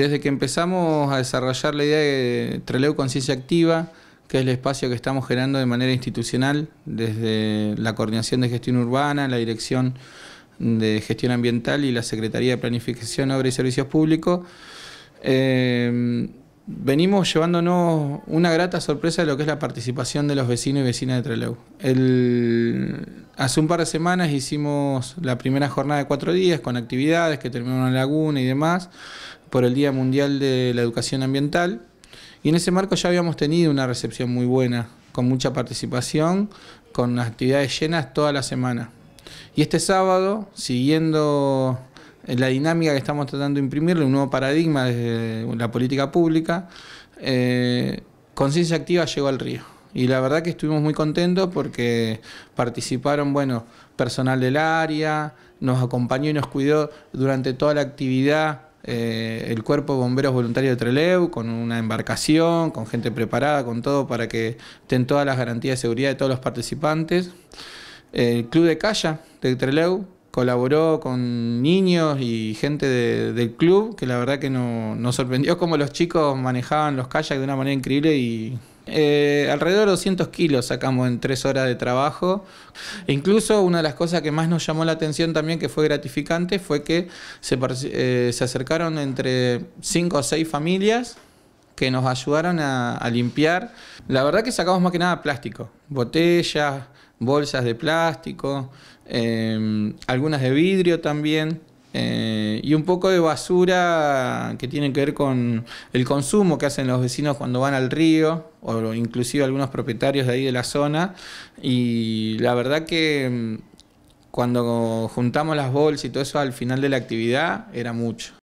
desde que empezamos a desarrollar la idea de Treleu Conciencia Activa, que es el espacio que estamos generando de manera institucional, desde la Coordinación de Gestión Urbana, la Dirección de Gestión Ambiental y la Secretaría de Planificación, Obra y Servicios Públicos, eh, venimos llevándonos una grata sorpresa de lo que es la participación de los vecinos y vecinas de Trelew. Hace un par de semanas hicimos la primera jornada de cuatro días con actividades que terminaron en la laguna y demás por el Día Mundial de la Educación Ambiental y en ese marco ya habíamos tenido una recepción muy buena, con mucha participación, con actividades llenas toda la semana. Y este sábado, siguiendo la dinámica que estamos tratando de imprimirle, un nuevo paradigma desde la política pública, eh, Conciencia Activa llegó al río. Y la verdad que estuvimos muy contentos porque participaron, bueno, personal del área, nos acompañó y nos cuidó durante toda la actividad eh, el Cuerpo de Bomberos Voluntarios de Trelew, con una embarcación, con gente preparada, con todo para que estén todas las garantías de seguridad de todos los participantes. El Club de Calla de Trelew colaboró con niños y gente del club, que la verdad que nos sorprendió cómo los chicos manejaban los kayaks de una manera increíble y eh, alrededor de 200 kilos sacamos en tres horas de trabajo. E incluso una de las cosas que más nos llamó la atención también, que fue gratificante, fue que se, eh, acercaron entre 5 o 6 familias que nos ayudaron a, limpiar. La verdad que sacamos más que nada plástico, botellas, bolsas de plástico, eh, algunas de vidrio también. Eh, y un poco de basura que tiene que ver con el consumo que hacen los vecinos cuando van al río, o inclusive algunos propietarios de ahí de la zona. Y la verdad que mm, cuando juntamos las bolsas y todo eso al final de la actividad era mucho.